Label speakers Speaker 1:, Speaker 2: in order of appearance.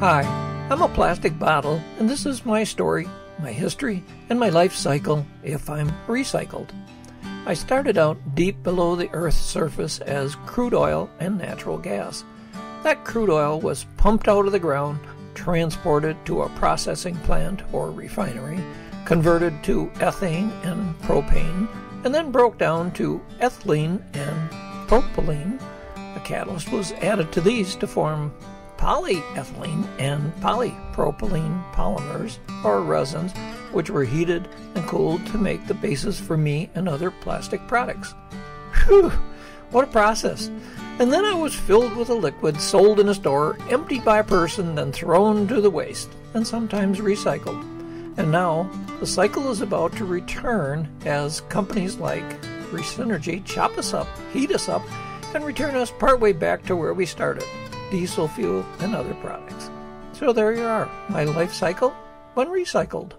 Speaker 1: Hi, I'm a plastic bottle, and this is my story, my history, and my life cycle if I'm recycled. I started out deep below the Earth's surface as crude oil and natural gas. That crude oil was pumped out of the ground, transported to a processing plant or refinery, converted to ethane and propane, and then broke down to ethylene and propylene. A catalyst was added to these to form polyethylene and polypropylene polymers or resins, which were heated and cooled to make the basis for me and other plastic products. Whew, what a process! And then I was filled with a liquid sold in a store, emptied by a person, then thrown to the waste, and sometimes recycled. And now the cycle is about to return as companies like Resynergi chop us up, heat us up, and return us partway back to where we started diesel fuel, and other products. So there you are, my life cycle when recycled.